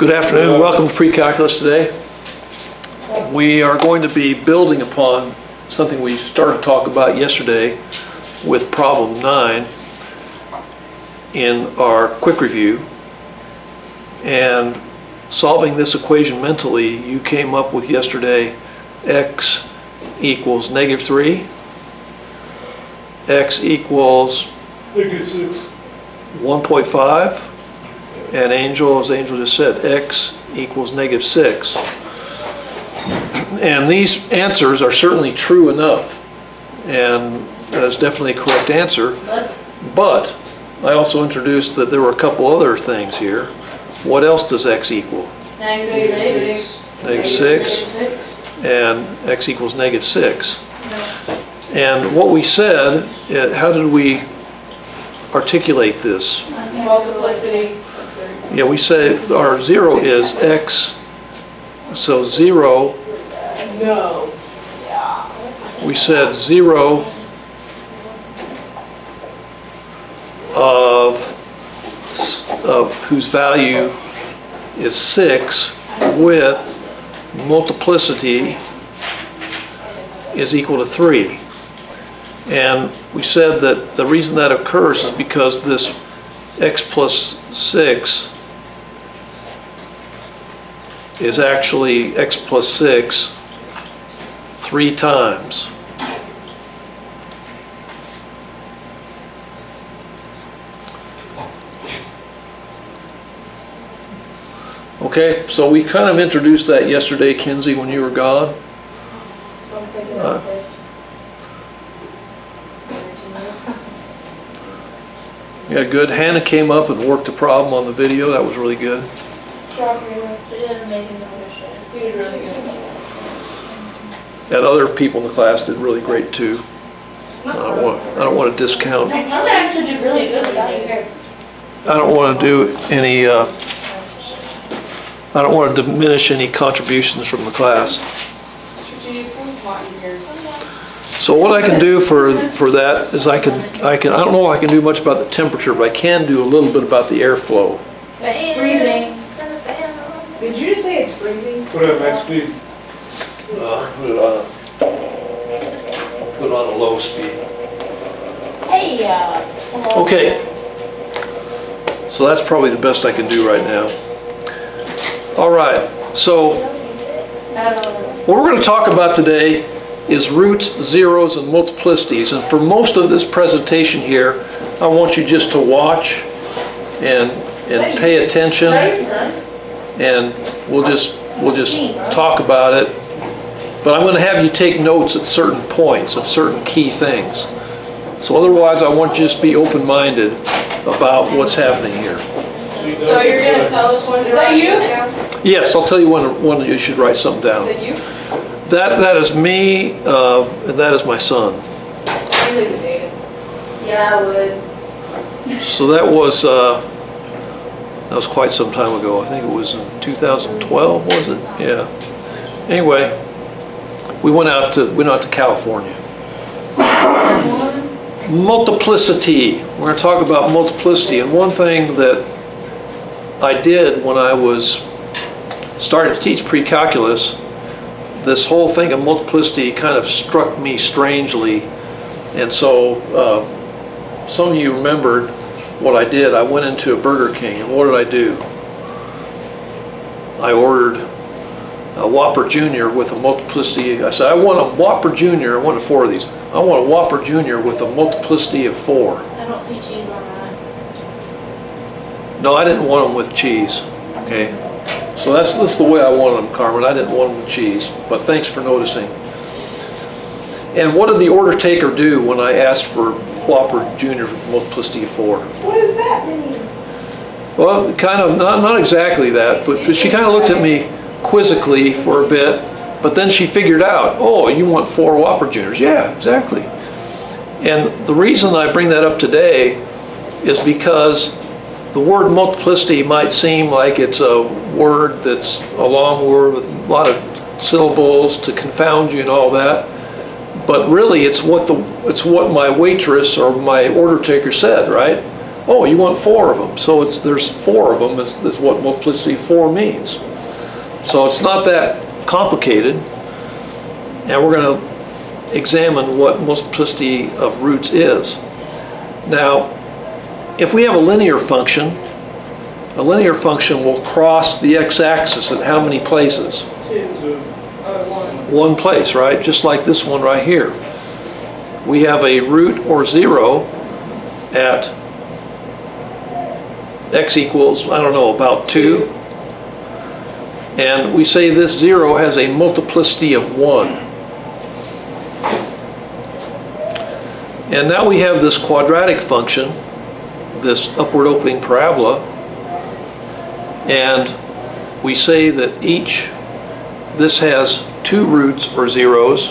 Good afternoon, welcome to pre-calculus today. We are going to be building upon something we started to talk about yesterday with problem nine in our quick review. And solving this equation mentally, you came up with yesterday x equals negative three, x equals Negative six. 1.5, and Angel, as Angel just said, x equals negative 6. And these answers are certainly true enough, and that is definitely a correct answer. But I also introduced that there were a couple other things here. What else does x equal? negative six. Negative six. six. And x equals negative 6. And what we said, how did we articulate this? Multiplicity. Yeah, we say our zero is x, so zero, No. we said zero of, of whose value is six with multiplicity is equal to three. And we said that the reason that occurs is because this x plus six is actually x plus 6 three times. Okay, so we kind of introduced that yesterday, Kinsey, when you were gone. Uh, Yeah, good. Hannah came up and worked the problem on the video. That was really good. She did an amazing job did really good. And other people in the class did really great too. I don't want, I don't want to discount, I'm actually did really good without you here. I don't want to do any, uh, I don't want to diminish any contributions from the class. So what I can do for, for that is I can, I can, I don't know if I can do much about the temperature, but I can do a little bit about the airflow. Put it at max speed. Uh, Put it on, a- put it on a low speed. Hey, uh. Okay. So that's probably the best I can do right now. All right, so what we're going to talk about today is roots, zeros, and multiplicities. And for most of this presentation here, I want you just to watch and, and pay attention, and we'll just, we'll just talk about it. But I'm going to have you take notes at certain points of certain key things. So otherwise, I want you to just be open-minded about what's happening here. So you're gonna tell us when to Is that you? down? Yes, I'll tell you when, when you should write something down. Is it you? That, that is me, uh, and that is my son. You leave it, David. Yeah, I would. So that was, uh, that was quite some time ago. I think it was in 2012, was it? Yeah. Anyway, we went out to, went out to California. Multiplicity. We're going to talk about multiplicity. And one thing that I did when I was starting to teach pre-calculus, this whole thing of multiplicity kind of struck me strangely. And so uh, some of you remembered what I did. I went into a Burger King, and what did I do? I ordered a Whopper Junior with a multiplicity. I said, I want a Whopper Junior. I wanted four of these. I want a Whopper Junior with a multiplicity of four. I don't see cheese on that. No, I didn't want them with cheese. Okay, so that's that's the way I wanted them, Carmen. I didn't want them with cheese. But thanks for noticing. And what did the order taker do when I asked for Whopper Junior with multiplicity of four? What does that mean? Well, kind of, not, not exactly that, but but she kind of looked at me quizzically for a bit, but then she figured out, oh, you want four Whopper Juniors? Yeah, exactly. And the reason I bring that up today is because the word multiplicity might seem like it's a word that's a long word with a lot of syllables to confound you and all that. But really, it's what the, it's what my waitress or my order taker said, right? Oh, you want four of them, so it's, there's four of them, is, is what multiplicity four means. So it's not that complicated, and we're gonna examine what multiplicity of roots is. Now, if we have a linear function, a linear function will cross the x-axis at how many places? Two, one. Place, right? Just like this one right here. We have a root or zero at x equals, I don't know, about 2. And we say this zero has a multiplicity of 1. And now we have this quadratic function, this upward opening parabola, and we say that each, this has two roots or zeros,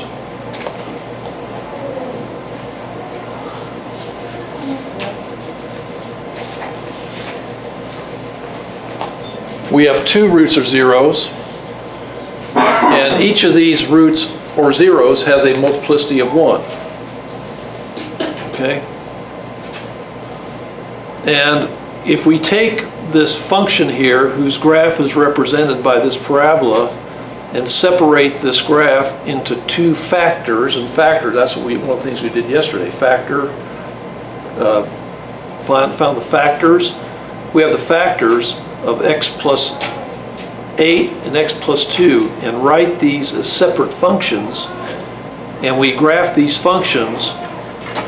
we have two roots or zeros, and each of these roots or zeros has a multiplicity of 1. Okay? And if we take this function here, whose graph is represented by this parabola, and separate this graph into two factors, and factor, that's what we, one of the things we did yesterday, factor, uh, found, found the factors. We have the factors of x plus 8 and x plus 2, and write these as separate functions, and we graph these functions,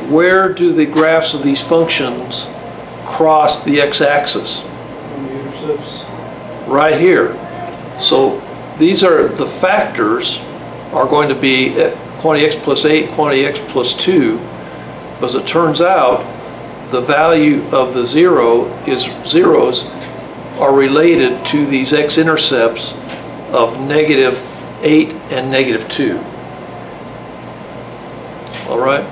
where do the graphs of these functions cross the x-axis? on the intercepts. right here. So these are, the factors are going to be eh, quantity x plus 8, quantity x plus 2. As it turns out, the value of the zero is, zeros are related to these x-intercepts of negative 8 and negative 2. All right?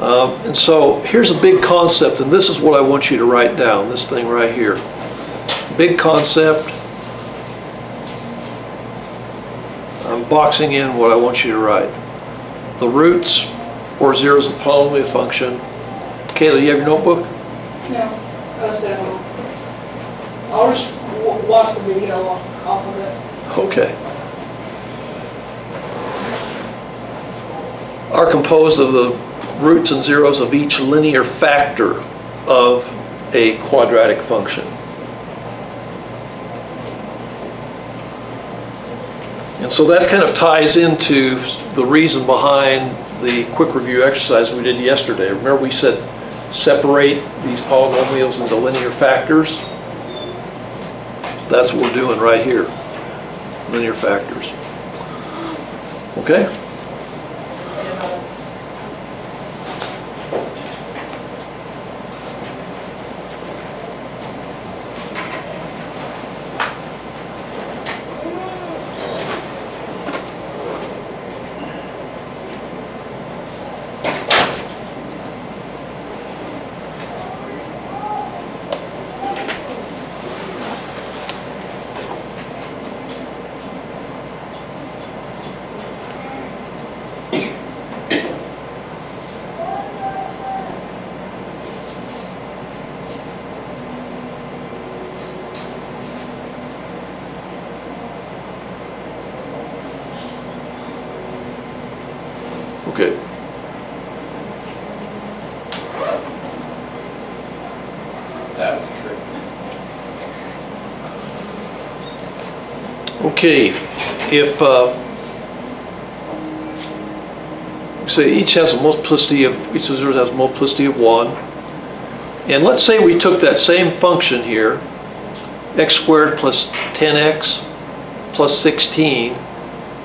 Um, And so here's a big concept, and this is what I want you to write down, this thing right here. Big concept. I'm boxing in what I want you to write. The roots or zeros of a polynomial function. Kayla, you have your notebook? No, I was at home. I'll just watch the video off of it. Okay. Are composed of the roots and zeros of each linear factor of a quadratic function. And so that kind of ties into the reason behind the quick review exercise we did yesterday. Remember we said separate these polynomials into linear factors? That's what we're doing right here, linear factors. Okay? That was tricky. Okay, if, uh, say each has a multiplicity of, each zeros has a multiplicity of one, and let's say we took that same function here, x squared plus 10x plus 16,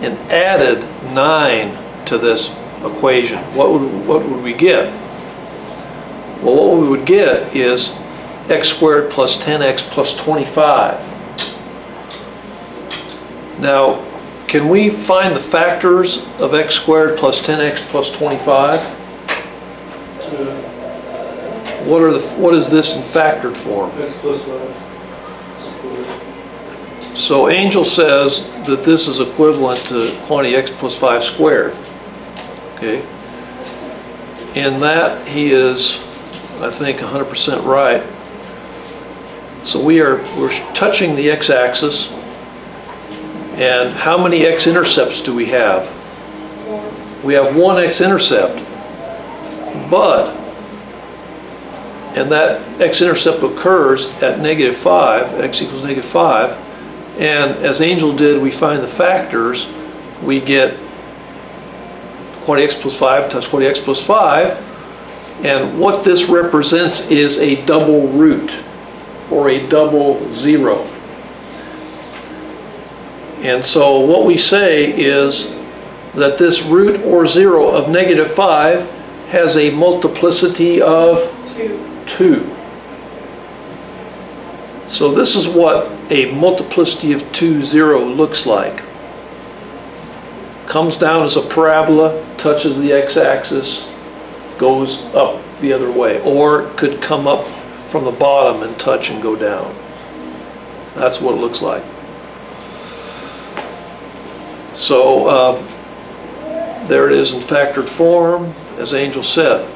and added 9 to this equation, what would, what would we get? Well, what we would get is x squared plus 10x plus 25. Now, can we find the factors of x squared plus 10x plus 25? What are the, what is this in factored form? x plus five. So Angel says that this is equivalent to quantity x plus 5 squared. Okay? In that, he is I think, 100% right. So we are, we're touching the x-axis. And how many x-intercepts do we have? We have one x-intercept. But, and that x-intercept occurs at negative 5, x equals negative 5. And as Angel did, we find the factors. We get quantity x plus 5 times quantity x plus 5. And what this represents is a double root or a double zero. And so what we say is that this root or zero of negative 5 has a multiplicity of Two. 2. So this is what a multiplicity of 2, 0 looks like. Comes down as a parabola, touches the x-axis, goes up the other way. Or could come up from the bottom and touch and go down. That's what it looks like. So um, there it is in factored form, as Angel said.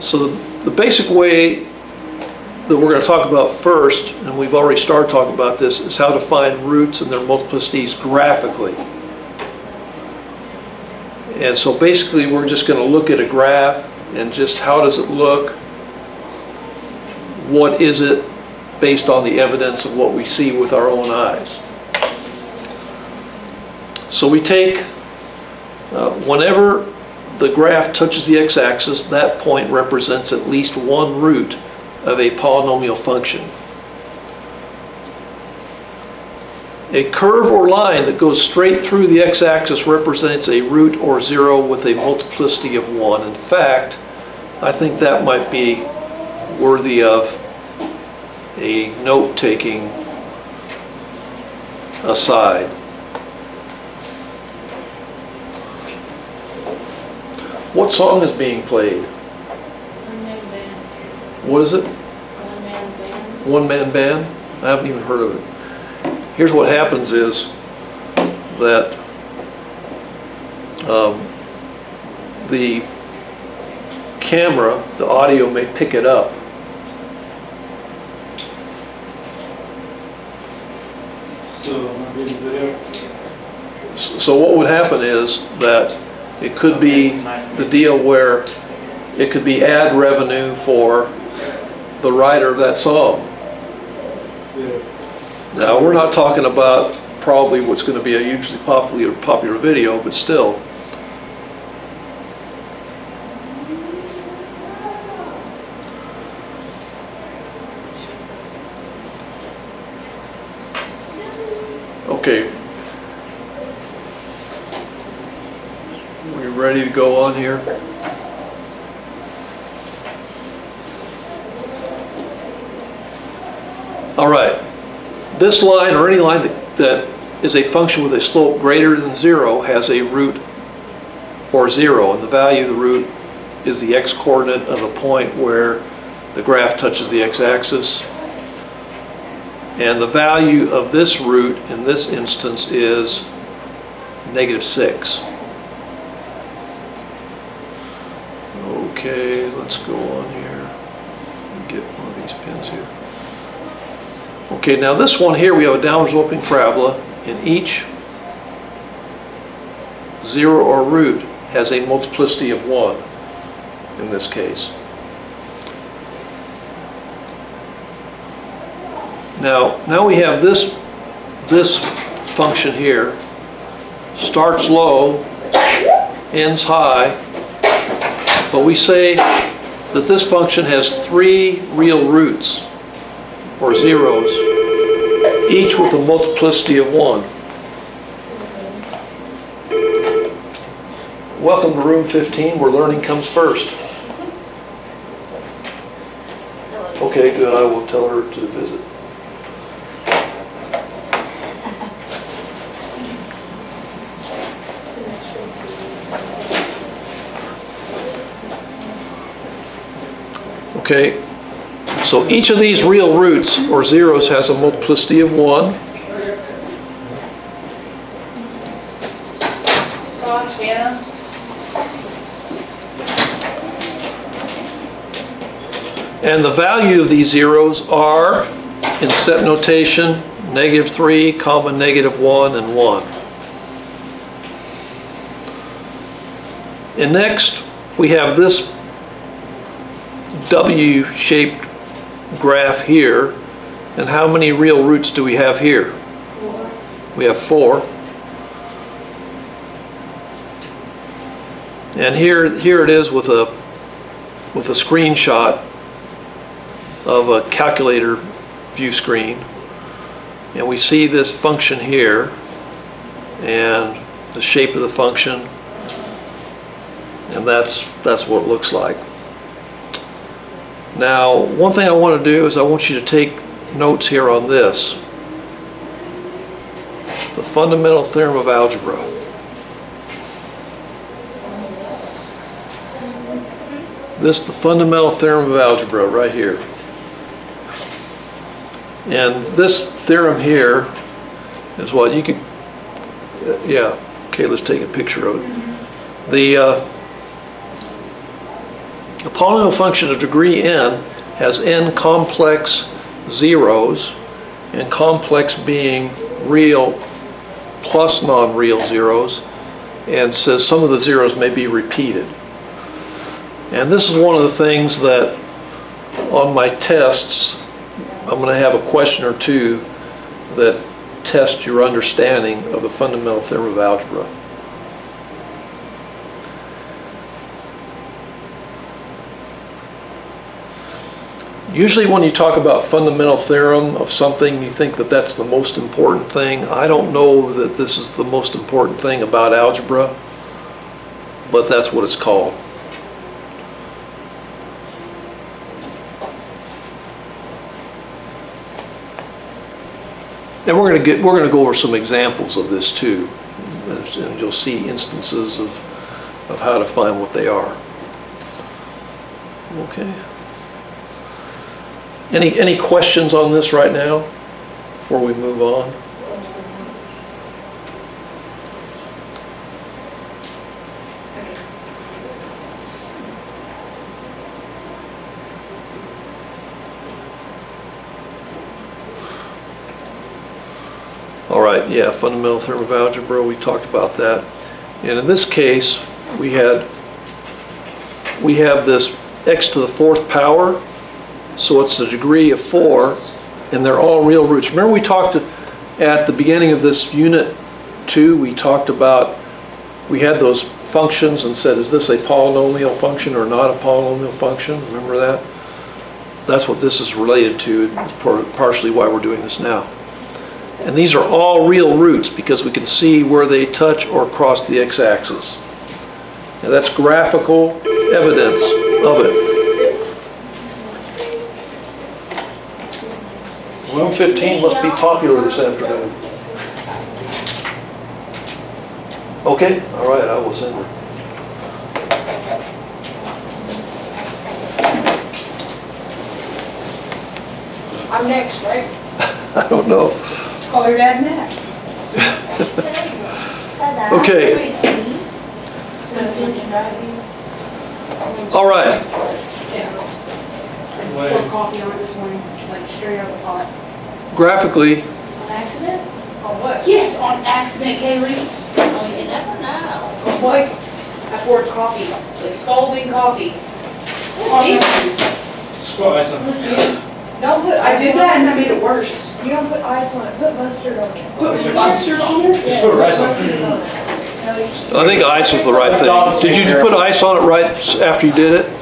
So the, the basic way that we're going to talk about first, and we've already started talking about this, is how to find roots and their multiplicities graphically. And so basically, we're just going to look at a graph and just how does it look? What is it based on the evidence of what we see with our own eyes? So we take, uh, whenever the graph touches the x-axis, that point represents at least one root of a polynomial function. A curve or line that goes straight through the x-axis represents a root or zero with a multiplicity of one. In fact, I think that might be worthy of a note-taking aside. What song is being played? One man band, What is it? one man band. One-man band? I haven't even heard of it. Here's what happens is that um, the camera, the audio may pick it up. So, I'm getting video. So what would happen is that it could be the deal where it could be ad revenue for the writer of that song. Now, we're not talking about probably what's going to be a hugely popular, popular video, but still. Okay. We ready to go on here? All right. This line, or any line that, that is a function with a slope greater than zero, has a root or zero, and the value of the root is the x-coordinate of a point where the graph touches the x-axis. And the value of this root in this instance is negative six. Okay, let's go on here. And get one of these pins here. Okay, now this one here, we have a downward sloping parabola, and each zero or root has a multiplicity of one in this case. Now, now we have this, this function here, starts low, ends high, but we say that this function has three real roots or zeros, each with a multiplicity of one. Welcome to room 15 where learning comes first. Okay, good, I will tell her to visit. Okay, so each of these real roots or zeros has a multiplicity of one. And the value of these zeros are, in set notation, negative 3, comma, negative 1, and 1. And next, we have this W-shaped graph here. And how many real roots do we have here? We have four. And here, here it is with a, with a screenshot of a calculator view screen. And we see this function here and the shape of the function. And that's, that's what it looks like. Now, one thing I want to do is I want you to take notes here on this. The fundamental theorem of algebra. This, is the fundamental theorem of algebra, right here. And this theorem here is what you could, uh, yeah, okay, let's take a picture of it. The, uh, the polynomial function of degree n has n complex zeros, and complex being real plus non-real zeros, and says some of the zeros may be repeated. And this is one of the things that on my tests, I'm going to have a question or two that test your understanding of the fundamental theorem of algebra. Usually when you talk about fundamental theorem of something, you think that that's the most important thing. I don't know that this is the most important thing about algebra, but that's what it's called. And we're going to get, we're going to go over some examples of this too. And you'll see instances of, of how to find what they are. Okay. Any, any questions on this right now before we move on? All right, yeah, fundamental theorem of algebra, we talked about that. And in this case, we had, we have this x to the fourth power, so it's a degree of four, and they're all real roots. Remember we talked at the beginning of this unit two, we talked about, we had those functions and said, is this a polynomial function or not a polynomial function? Remember that? That's what this is related to, it's partially why we're doing this now. And these are all real roots because we can see where they touch or cross the x-axis. And that's graphical evidence of it. 15 must be popular this afternoon. Okay, all right, I will send her. I'm next, right? I don't know. Call your dad next. Okay. All right, Yeah. Pour coffee on this morning, like straight out of the pot. Graphically, On accident? On what? Yes, on accident, Kaylee. Oh, you never know. On what? I poured coffee, like scalding coffee. On Squat ice on it. Listen, Don't put. I did that and that made it worse. You don't put ice on it, put mustard on it. Put mustard on it? Just put rice on it. on it. No, you just- I think ice was the right thing. Did you put ice on it right after you did it?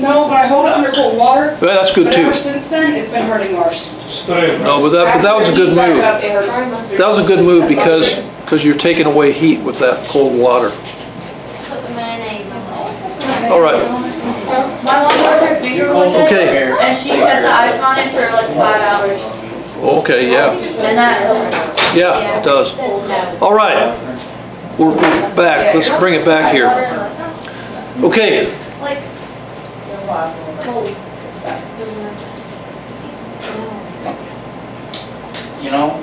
No, but I hold it under cold water. Well, that's good But too. ever since then, it's been hurting worse. Just put it in. No, but that, but that was a good After it heats move. up, it hurts. Try mustard. That was a good move because, because you're taking away heat with that cold water. Put the mayonnaise on it. All right, My mom broke her finger with it. Okay. And she put the ice on it for like five hours. okay, yeah, And that helped. yeah, it does. All right, we're we're back, let's bring it back here. Okay, Like. You know?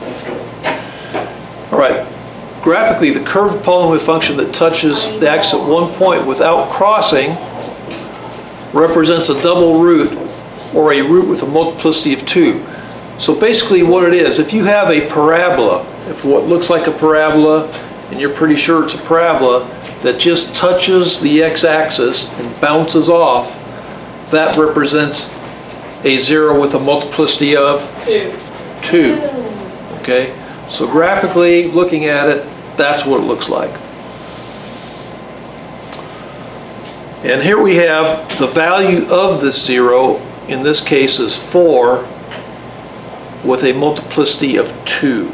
Let's go. all right. Graphically, the curved polynomial function that touches the x at one point without crossing represents a double root or a root with a multiplicity of 2. So basically what it is, if you have a parabola, if what looks like a parabola, and you're pretty sure it's a parabola, that just touches the x-axis and bounces off, that represents a zero with a multiplicity of Two. 2. Okay? So graphically, looking at it, that's what it looks like. And here we have the value of this zero, in this case is 4, with a multiplicity of 2.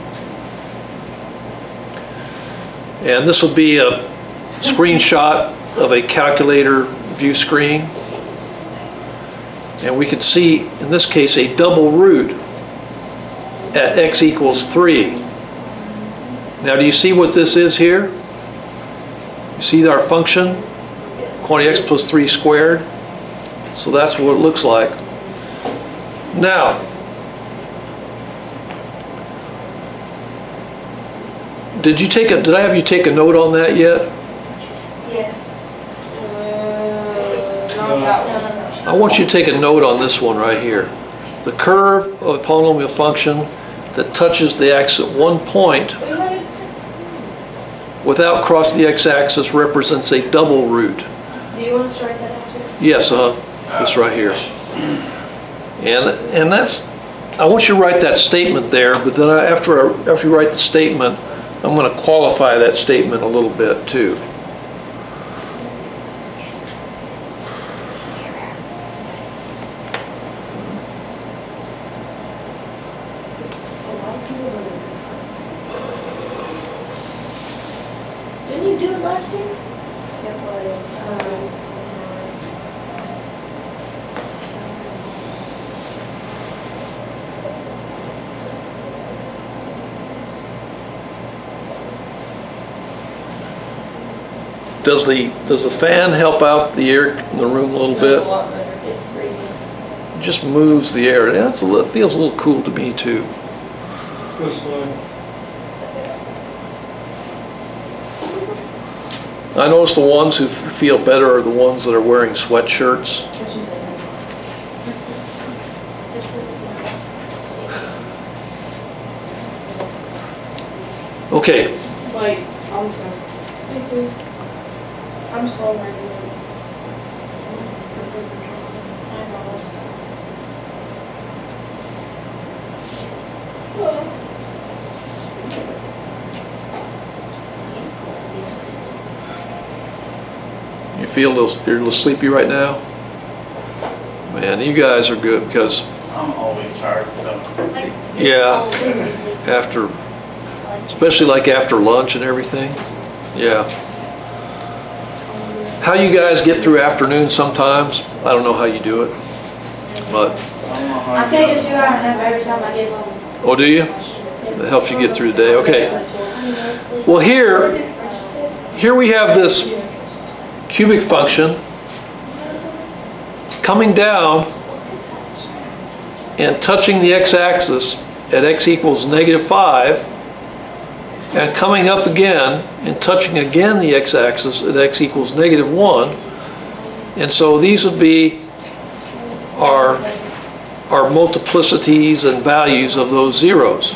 And this will be a screenshot of a calculator view screen. And we can see, in this case, a double root at x equals 3. Now, do you see what this is here? You see our function, quantity x plus 3 squared? So that's what it looks like. Now, did you take a, did I have you take a note on that yet? That one. no, no. I want you to take a note on this one right here. The curve of a polynomial function that touches the x at one point What do you want to say? without crossing the x-axis represents a double root. Do you want to start that out? Yes, uh, this right here. And, and that's, I want you to write that statement there, but then I- after, I- after you write the statement, I'm gonna qualify that statement a little bit too. Didn't you do it last year? It was, um, Does the, does the fan help out the air in the room a little That's a bit? lot better. it's breathing. Just moves the air. That's a little, feels a little cool to me too. This way. I notice the ones who feel better are the ones that are wearing sweatshirts. Okay, Like. Me too. I'm slow right now. I'm almost done. you feel a little, you're a little sleepy right now? Man, you guys are good because I'm always tired, so. Yeah. after, especially like after lunch and everything, yeah. How you guys get through afternoons sometimes, I don't know how you do it, but, I don't know how I you take a two hour nap every time I get home. oh, do you? It helps you get through the day, okay. Well, here, here we have this cubic function coming down and touching the x-axis at x equals negative 5 and coming up again and touching again the x-axis at x equals negative 1. And so these would be our, our multiplicities and values of those zeros.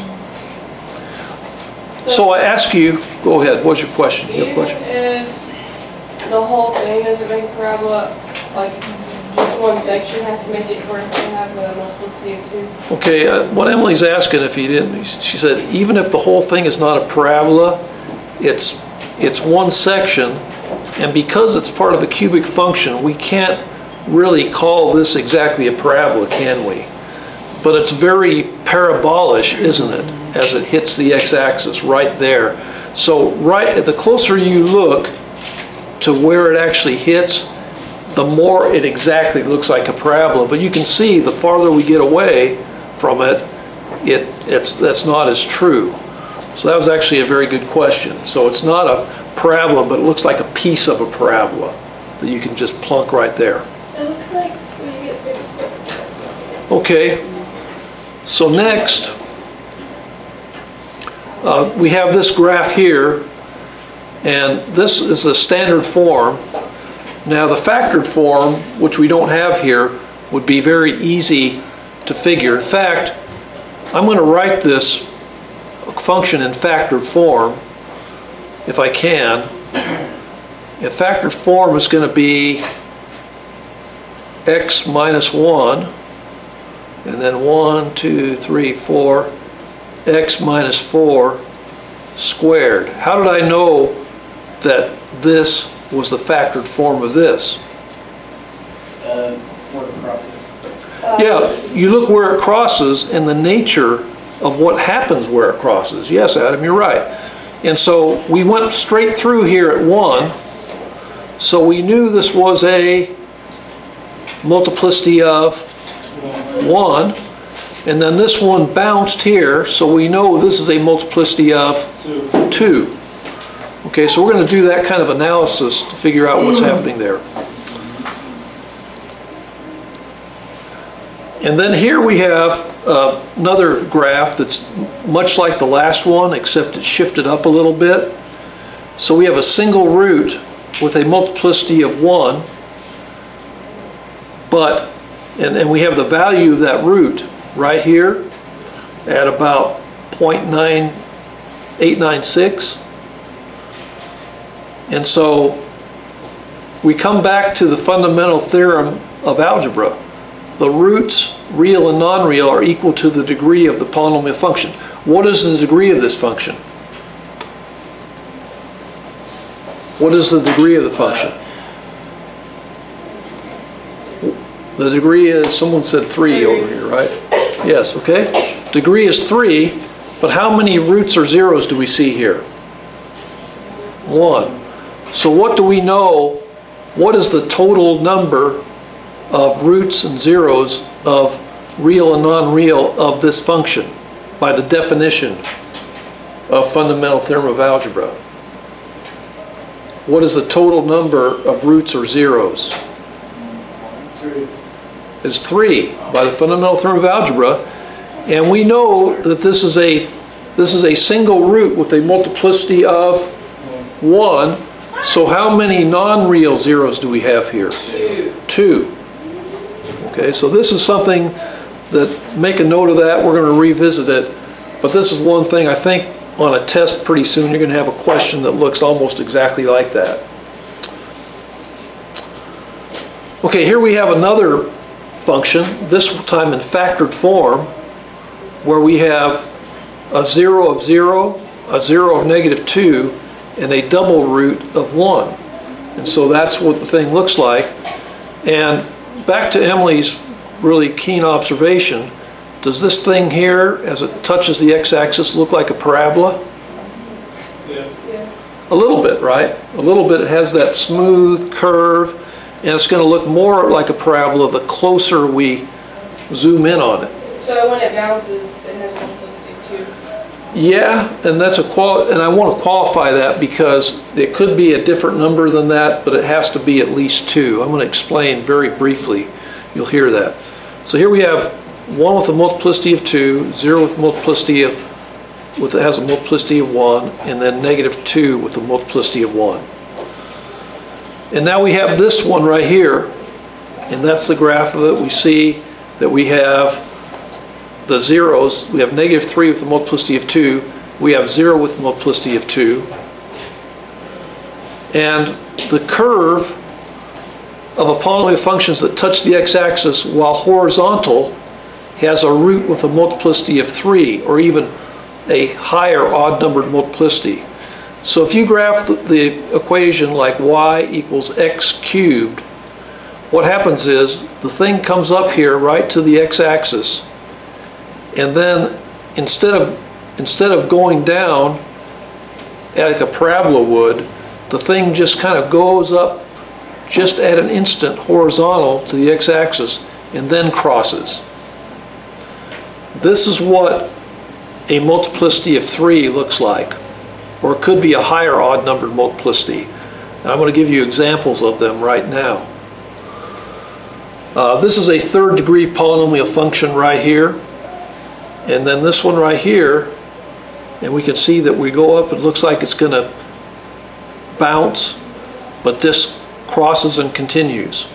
So I ask you, go ahead, what's your question? You have a question? Uh, the whole thing doesn't make a parabola, like, just one section has to make it correct and have the multiplicity of two. Okay, uh, what Emily's asking if he didn't, she said, even if the whole thing is not a parabola, it's, it's one section, and because it's part of the cubic function, we can't really call this exactly a parabola, can we? But it's very parabolish, isn't it, as it hits the x-axis right there. So right, the closer you look to where it actually hits, the more it exactly looks like a parabola. But you can see the farther we get away from it, it it's that's not as true. So that was actually a very good question. So it's not a parabola, but it looks like a piece of a parabola that you can just plunk right there. It looks like when you get big. Okay, so next, uh, we have this graph here, and this is the standard form. Now, the factored form, which we don't have here, would be very easy to figure. In fact, I'm going to write this function in factored form, if I can. In factored form is going to be x minus 1, and then 1, 2, 3, 4, x minus 4 squared. How did I know that this was the factored form of this? Uh, word process. Yeah, you look where it crosses and the nature of what happens where it crosses. Yes, Adam, you're right. And so we went straight through here at 1, so we knew this was a multiplicity of 1, and then this one bounced here, so we know this is a multiplicity of Two. 2. Okay, so we're going to do that kind of analysis to figure out what's happening there. And then here we have uh, another graph that's much like the last one, except it's shifted up a little bit. So we have a single root with a multiplicity of 1, but, and, and we have the value of that root right here at about 0.9896. And so we come back to the fundamental theorem of algebra. The roots, real and non-real, are equal to the degree of the polynomial function. What is the degree of this function? What is the degree of the function? The degree is, someone said three over here, right? Yes, okay. Degree is three, but how many roots or zeros do we see here? One. So what do we know, what is the total number of roots and zeros of real and non-real of this function by the definition of fundamental theorem of algebra? What is the total number of roots or zeros? It's three by the fundamental theorem of algebra. And we know that this is a, this is a single root with a multiplicity of one. So how many non-real zeros do we have here? Two. Two. Okay, so this is something that, make a note of that, we're going to revisit it. But this is one thing, I think on a test pretty soon, you're going to have a question that looks almost exactly like that. Okay, here we have another function, this time in factored form, where we have a zero of zero, a zero of negative two, and a double root of one. And so that's what the thing looks like. And back to Emily's really keen observation, does this thing here, as it touches the x-axis, look like a parabola? Yeah. Yeah. A little bit, right? A little bit, it has that smooth curve, and it's going to look more like a parabola the closer we zoom in on it. So when it bounces, it has multiplicity too. Yeah, and that's a qual, and I want to qualify that because it could be a different number than that, but it has to be at least two. I'm going to explain very briefly. You'll hear that. So here we have one with a multiplicity of two, zero with multiplicity of, with, it has a multiplicity of one, and then negative two with a multiplicity of one. And now we have this one right here, and that's the graph of it. We see that we have the zeros, we have negative 3 with the multiplicity of 2, we have 0 with multiplicity of 2. And the curve of a polynomial functions that touch the x-axis while horizontal has a root with a multiplicity of 3, or even a higher odd-numbered multiplicity. So if you graph the, the equation like y equals x cubed, what happens is the thing comes up here right to the x-axis, and then instead of instead of going down like a parabola would, the thing just kind of goes up just at an instant horizontal to the x-axis and then crosses. This is what a multiplicity of 3 looks like, or it could be a higher odd numbered multiplicity. And I'm going to give you examples of them right now. Uh, this is a third degree polynomial function right here. And then this one right here, and we can see that we go up, it looks like it's going to bounce, but this crosses and continues.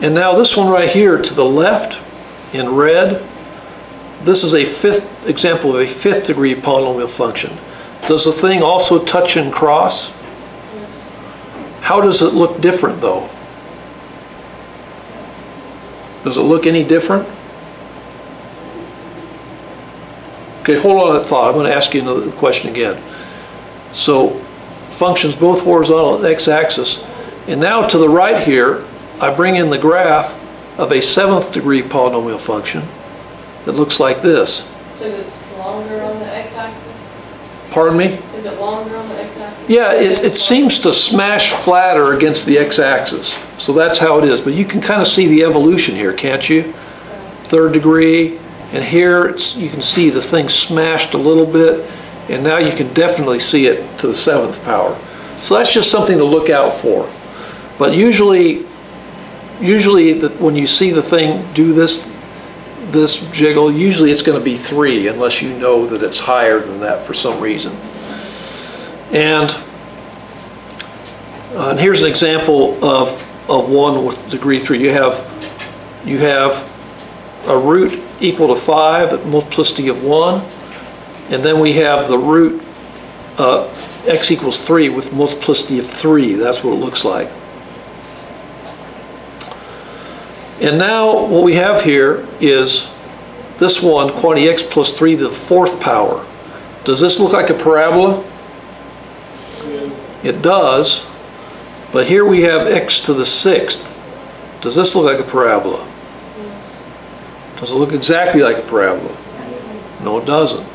And now this one right here to the left in red, this is a fifth example of a fifth degree polynomial function. Does the thing also touch and cross? How does it look different though? Does it look any different? Okay, hold on that thought. I'm going to ask you another question again. So functions both horizontal and x-axis. And now to the right here, I bring in the graph of a seventh degree polynomial function that looks like this. So it's longer on the x-axis? Pardon me? Is it longer on the x-axis? Yeah, it, it seems to smash flatter against the x-axis. So that's how it is. But you can kind of see the evolution here, can't you? Third degree, and here it's, you can see the thing smashed a little bit, and now you can definitely see it to the seventh power. So that's just something to look out for. But usually, usually the, when you see the thing do this, this jiggle, usually it's going to be three unless you know that it's higher than that for some reason. And, uh, and here's an example of, of one with degree three. You have, you have a root equal to five multiplicity of one, and then we have the root uh, x equals three with multiplicity of three. That's what it looks like. And now what we have here is this one, quantity x plus 3 to the fourth power. Does this look like a parabola? Yeah. It does, but here we have x to the sixth. Does this look like a parabola? Does it look exactly like a parabola? No, it doesn't.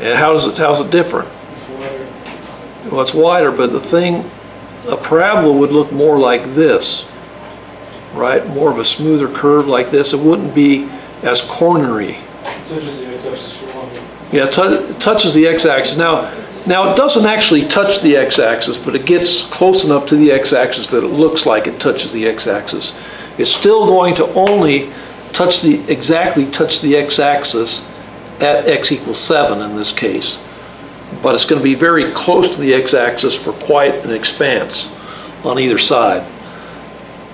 And how does it, how's it different? Well, it's wider, but the thing, a parabola would look more like this, right? More of a smoother curve like this. It wouldn't be as cornery. Yeah, it touches the x-axis. Now, now it doesn't actually touch the x-axis, but it gets close enough to the x-axis that it looks like it touches the x-axis. It's still going to only touch the, exactly touch the x-axis at x equals 7 in this case. But it's going to be very close to the x-axis for quite an expanse on either side.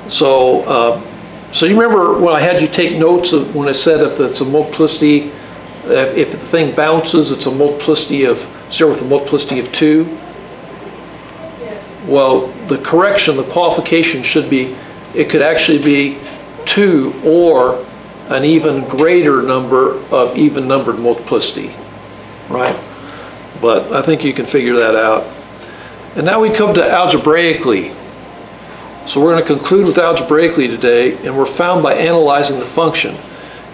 So, uh, so you remember when I had you take notes of when I said if it's a multiplicity, if, if the thing bounces, it's a multiplicity of zero with a multiplicity of two? Yes. Well, the correction, the qualification should be, it could actually be two or an even greater number of even numbered multiplicity, right? But I think you can figure that out. And now we come to algebraically. So we're going to conclude with algebraically today, and we're found by analyzing the function.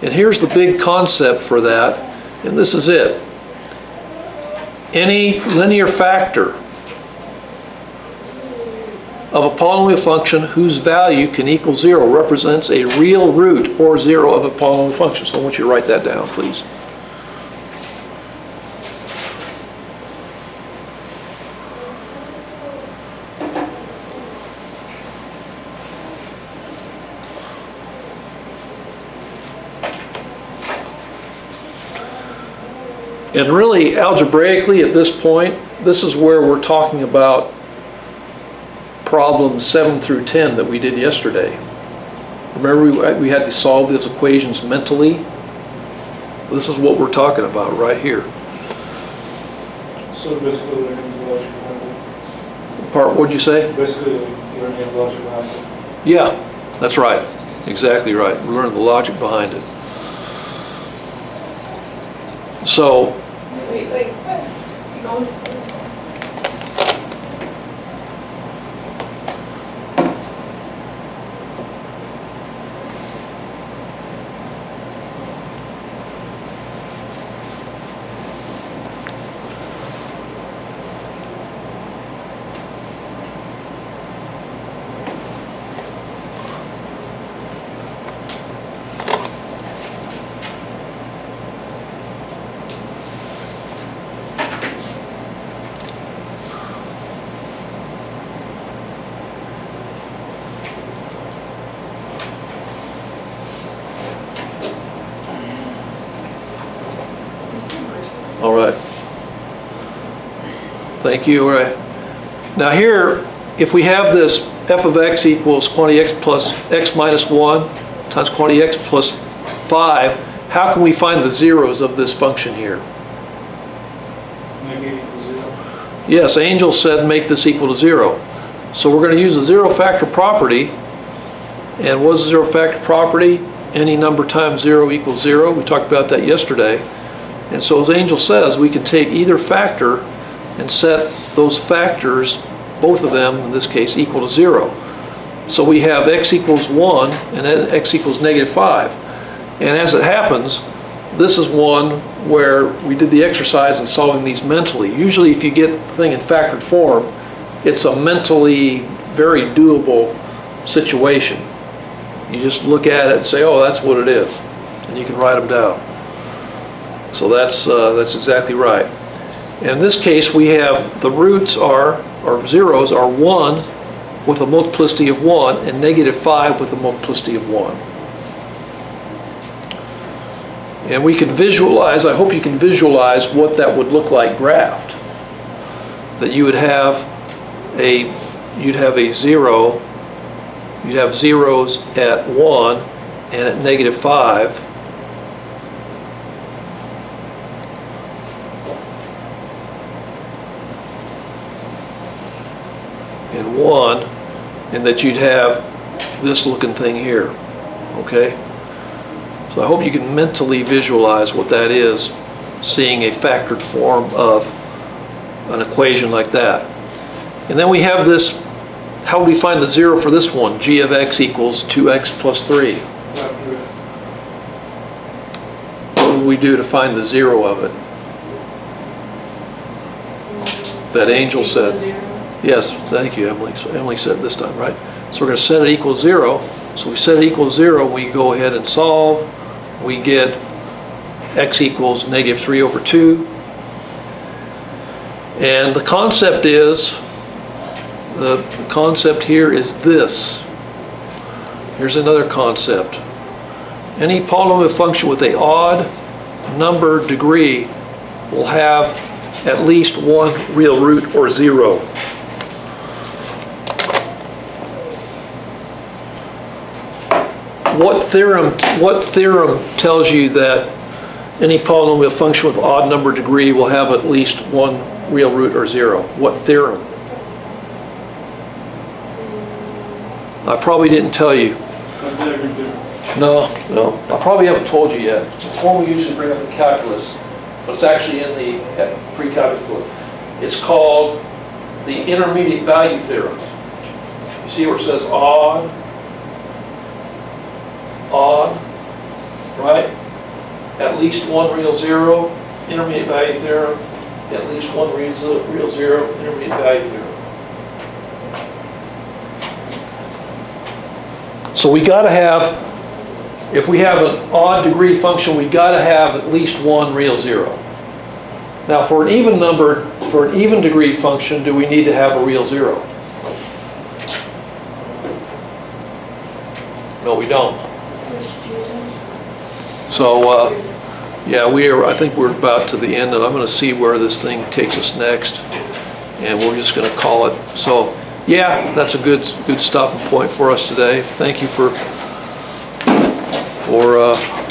And here's the big concept for that, and this is it. Any linear factor of a polynomial function whose value can equal zero represents a real root or zero of a polynomial function. So I want you to write that down, please. And really, algebraically, at this point, this is where we're talking about problems 7 through 10 that we did yesterday. Remember, we, uh, we had to solve those equations mentally? This is what we're talking about right here. So basically learning the logic. Part, what'd you say? Basically learning the logic behind it. Yeah, that's right. Exactly right. We learned the logic behind it. So, Wait, wait, wait. Thank you. All right. Now here, if we have this f of x equals quantity x plus x minus 1 times quantity x plus 5, how can we find the zeros of this function here? Make it equal zero. Yes, Angel said make this equal to 0. So we're going to use the zero factor property. And what is the zero factor property? Any number times 0 equals 0. We talked about that yesterday. And so as Angel says, we can take either factor and set those factors, both of them, in this case, equal to 0. So we have x equals 1 and then x equals negative 5. And as it happens, this is one where we did the exercise in solving these mentally. Usually if you get the thing in factored form, it's a mentally very doable situation. You just look at it and say, oh, that's what it is. And you can write them down. So that's, uh, that's exactly right. In this case, we have the roots are, or zeros are 1 with a multiplicity of 1 and negative 5 with a multiplicity of 1. And we can visualize, I hope you can visualize what that would look like graphed. That you would have a, you'd have a 0, you'd have zeros at 1 and at negative 5. And 1, and that you'd have this looking thing here, okay? So I hope you can mentally visualize what that is, seeing a factored form of an equation like that. And then we have this, how would we find the zero for this one? g of x equals 2x plus 3. What would we do to find the zero of it? That angel said. Yes, thank you, Emily. So Emily said this time, right? So we're going to set it equal zero. So we set it equal zero, we go ahead and solve. We get x equals negative 3 over 2. And the concept is, the the concept here is this. Here's another concept. Any polynomial function with a odd number degree will have at least one real root or zero. What theorem, what theorem tells you that any polynomial function with odd number degree will have at least one real root or zero? What theorem? I probably didn't tell you. No, no, I probably haven't told you yet. It's one we usually bring up in calculus, but it's actually in the pre-calculus book. It's called the intermediate value theorem. You see where it says odd, odd, right? At least one real zero, intermediate value theorem, at least one real ze- real zero, intermediate value theorem. So we gotta have if we have an odd degree function, we gotta have at least one real zero. Now, for an even number, for an even degree function, do we need to have a real zero? No, we don't. So, uh, yeah, we are, I think we're about to the end, and I'm gonna see where this thing takes us next, and we're just gonna call it. So, yeah, that's a good, good stopping point for us today. Thank you for for uh,